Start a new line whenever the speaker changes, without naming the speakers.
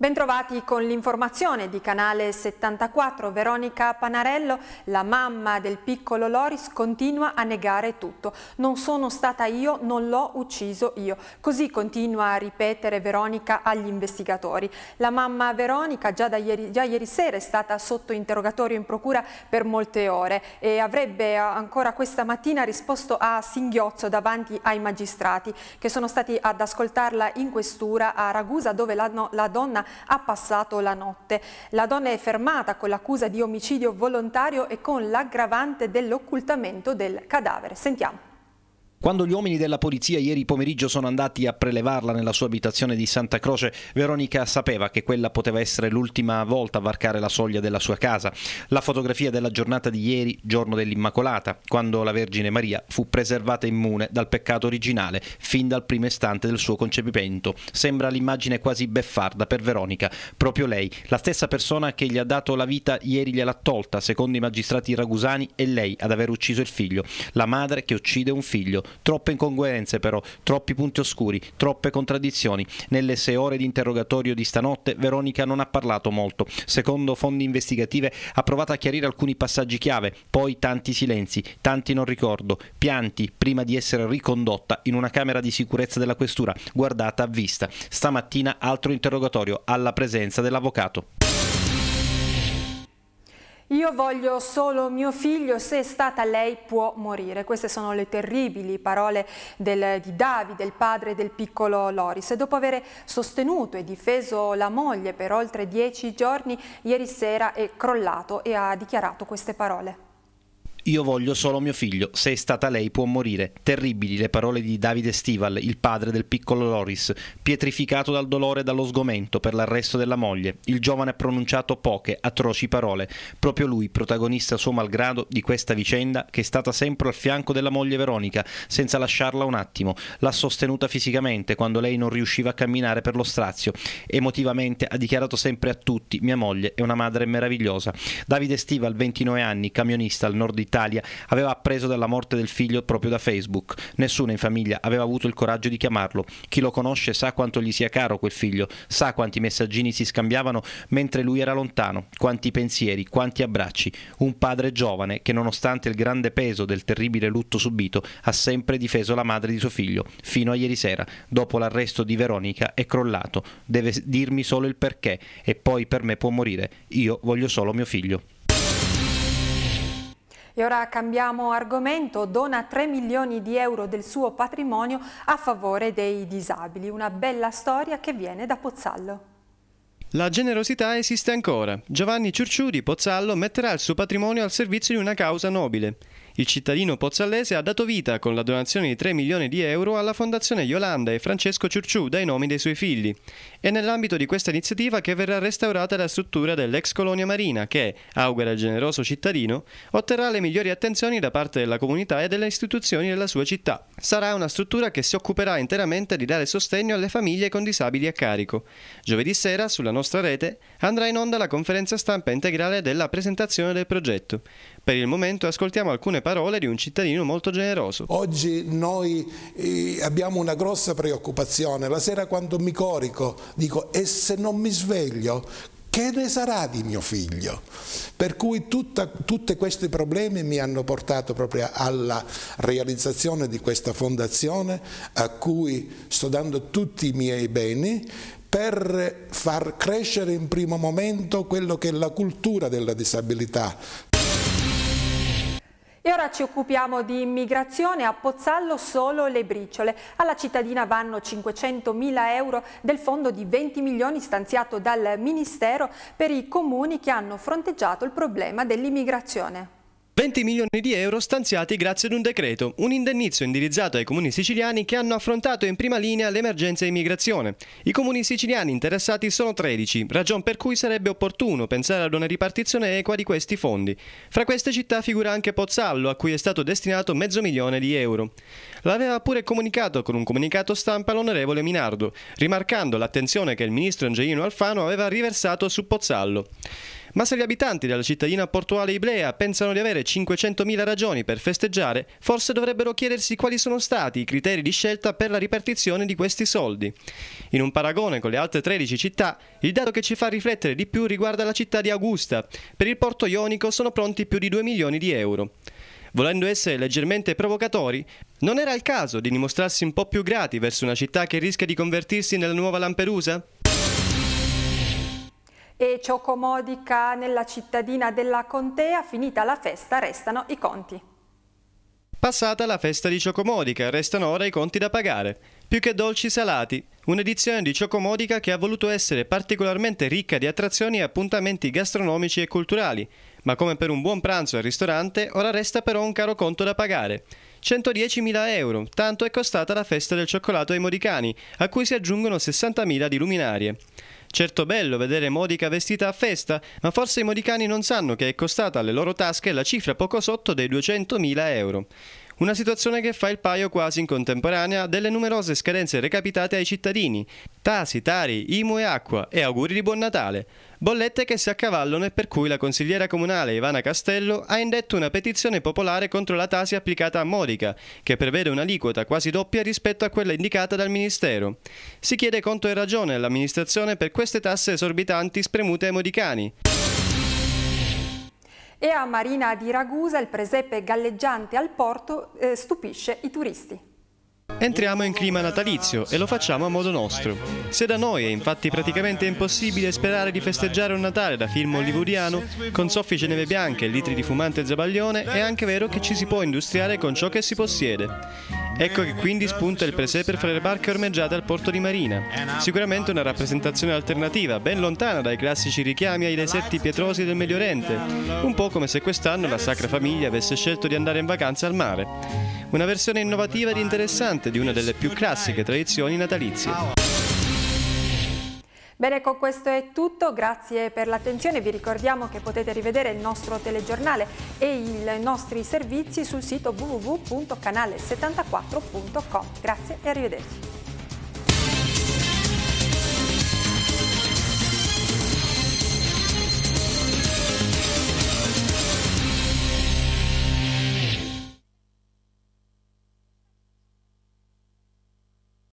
Bentrovati con l'informazione di Canale 74. Veronica Panarello, la mamma del piccolo Loris, continua a negare tutto. Non sono stata io, non l'ho ucciso io. Così continua a ripetere Veronica agli investigatori. La mamma Veronica già, ieri, già ieri sera è stata sotto interrogatorio in procura per molte ore e avrebbe ancora questa mattina risposto a singhiozzo davanti ai magistrati che sono stati ad ascoltarla in questura a Ragusa dove la, no, la donna ha passato la notte. La donna è fermata con l'accusa di omicidio volontario e con l'aggravante dell'occultamento del cadavere. Sentiamo.
Quando gli uomini della polizia ieri pomeriggio sono andati a prelevarla nella sua abitazione di Santa Croce, Veronica sapeva che quella poteva essere l'ultima volta a varcare la soglia della sua casa. La fotografia della giornata di ieri, giorno dell'Immacolata, quando la Vergine Maria fu preservata immune dal peccato originale fin dal primo istante del suo concepimento. Sembra l'immagine quasi beffarda per Veronica. Proprio lei, la stessa persona che gli ha dato la vita, ieri gliel'ha tolta, secondo i magistrati ragusani, è lei ad aver ucciso il figlio. La madre che uccide un figlio troppe incongruenze però, troppi punti oscuri, troppe contraddizioni. Nelle sei ore di interrogatorio di stanotte Veronica non ha parlato molto. Secondo fonti investigative ha provato a chiarire alcuni passaggi chiave, poi tanti silenzi, tanti non ricordo, pianti prima di essere ricondotta in una camera di sicurezza della questura, guardata a vista. Stamattina altro interrogatorio alla presenza dell'avvocato.
Io voglio solo mio figlio, se è stata lei può morire. Queste sono le terribili parole del, di Davide, il padre del piccolo Loris. Dopo aver sostenuto e difeso la moglie per oltre dieci giorni, ieri sera è crollato e ha dichiarato queste parole.
Io voglio solo mio figlio, se è stata lei può morire. Terribili le parole di Davide Stival, il padre del piccolo Loris, pietrificato dal dolore e dallo sgomento per l'arresto della moglie. Il giovane ha pronunciato poche, atroci parole. Proprio lui, protagonista suo malgrado di questa vicenda, che è stata sempre al fianco della moglie Veronica, senza lasciarla un attimo. L'ha sostenuta fisicamente quando lei non riusciva a camminare per lo strazio. Emotivamente ha dichiarato sempre a tutti, mia moglie è una madre meravigliosa. Davide Stival, 29 anni, camionista al nord Italia, Italia aveva appreso della morte del figlio proprio da Facebook. Nessuno in famiglia aveva avuto il coraggio di chiamarlo. Chi lo conosce sa quanto gli sia caro quel figlio, sa quanti messaggini si scambiavano mentre lui era lontano, quanti pensieri, quanti abbracci. Un padre giovane che nonostante il grande peso del terribile lutto subito ha sempre difeso la madre di suo figlio, fino a ieri sera, dopo l'arresto di Veronica è crollato. Deve dirmi solo il perché e poi per me può morire. Io voglio solo mio figlio.
E ora cambiamo argomento, dona 3 milioni di euro del suo patrimonio a favore dei disabili, una bella storia che viene da Pozzallo.
La generosità esiste ancora. Giovanni Ciurciù di Pozzallo metterà il suo patrimonio al servizio di una causa nobile. Il cittadino pozzallese ha dato vita con la donazione di 3 milioni di euro alla Fondazione Yolanda e Francesco Ciurciù dai nomi dei suoi figli. È nell'ambito di questa iniziativa che verrà restaurata la struttura dell'ex colonia marina che, augura il generoso cittadino, otterrà le migliori attenzioni da parte della comunità e delle istituzioni della sua città. Sarà una struttura che si occuperà interamente di dare sostegno alle famiglie con disabili a carico. Giovedì sera, sulla nostra rete, andrà in onda la conferenza stampa integrale della presentazione del progetto. Per il momento ascoltiamo alcune parole di un cittadino molto generoso.
Oggi noi eh, abbiamo una grossa preoccupazione. La sera quando mi corico dico e se non mi sveglio che ne sarà di mio figlio? Per cui tutti questi problemi mi hanno portato proprio alla realizzazione di questa fondazione a cui sto dando tutti i miei beni per far crescere in primo momento quello che è la cultura della disabilità,
e ora ci occupiamo di immigrazione, a Pozzallo solo le briciole. Alla cittadina vanno 500 mila euro del fondo di 20 milioni stanziato dal Ministero per i comuni che hanno fronteggiato il problema dell'immigrazione.
20 milioni di euro stanziati grazie ad un decreto, un indennizzo indirizzato ai comuni siciliani che hanno affrontato in prima linea l'emergenza immigrazione. I comuni siciliani interessati sono 13, ragion per cui sarebbe opportuno pensare ad una ripartizione equa di questi fondi. Fra queste città figura anche Pozzallo, a cui è stato destinato mezzo milione di euro. L'aveva pure comunicato con un comunicato stampa l'onorevole Minardo, rimarcando l'attenzione che il ministro Angelino Alfano aveva riversato su Pozzallo. Ma se gli abitanti della cittadina portuale Iblea pensano di avere 500.000 ragioni per festeggiare, forse dovrebbero chiedersi quali sono stati i criteri di scelta per la ripartizione di questi soldi. In un paragone con le altre 13 città, il dato che ci fa riflettere di più riguarda la città di Augusta. Per il porto ionico sono pronti più di 2 milioni di euro. Volendo essere leggermente provocatori, non era il caso di dimostrarsi un po' più grati verso una città che rischia di convertirsi nella nuova Lampedusa?
E Ciocomodica nella cittadina della Contea, finita la festa, restano i conti.
Passata la festa di Ciocomodica, restano ora i conti da pagare. Più che dolci salati, un'edizione di Ciocomodica che ha voluto essere particolarmente ricca di attrazioni e appuntamenti gastronomici e culturali, ma come per un buon pranzo al ristorante, ora resta però un caro conto da pagare. 110.000 euro, tanto è costata la festa del cioccolato ai modicani, a cui si aggiungono 60.000 di luminarie. Certo bello vedere Modica vestita a festa, ma forse i modicani non sanno che è costata alle loro tasche la cifra poco sotto dei 200.000 euro. Una situazione che fa il paio quasi in contemporanea delle numerose scadenze recapitate ai cittadini, tasi, tari, IMU e acqua e auguri di buon Natale. Bollette che si accavallano e per cui la consigliera comunale Ivana Castello ha indetto una petizione popolare contro la tasi applicata a Modica, che prevede un'aliquota quasi doppia rispetto a quella indicata dal Ministero. Si chiede conto e ragione all'amministrazione per queste tasse esorbitanti spremute ai modicani.
E a Marina di Ragusa il presepe galleggiante al porto eh, stupisce i turisti.
Entriamo in clima natalizio e lo facciamo a modo nostro. Se da noi è infatti praticamente impossibile sperare di festeggiare un Natale da film hollywoodiano, con soffice neve bianche e litri di fumante zabaglione, è anche vero che ci si può industriare con ciò che si possiede. Ecco che quindi spunta il presepe fra le barche ormeggiate al porto di Marina. Sicuramente una rappresentazione alternativa, ben lontana dai classici richiami ai deserti pietrosi del Medio Oriente, un po' come se quest'anno la Sacra Famiglia avesse scelto di andare in vacanza al mare. Una versione innovativa ed interessante di una delle più classiche tradizioni natalizie.
Bene, con questo è tutto, grazie per l'attenzione, vi ricordiamo che potete rivedere il nostro telegiornale e i nostri servizi sul sito www.canale74.com. Grazie e arrivederci.